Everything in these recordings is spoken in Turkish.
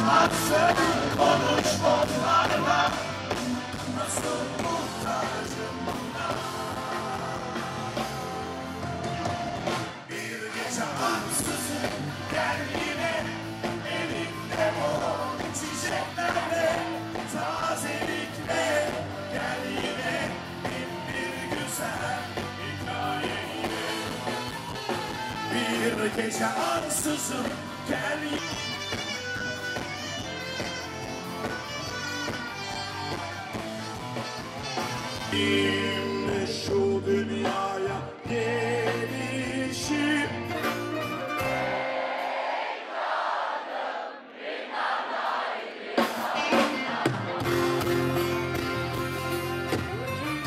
Anlatsın konuş Nasıl muhtacım ona Bir gece ansızın gel yine Elimde o çiçeklerle Tazelikle gel yine Bin bir güzel hikayeyle Bir gece ansızın gel yine Şimdi şu dünyaya gelişim.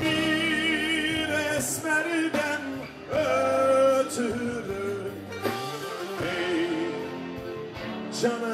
Bir esmerden ötürü Ey canım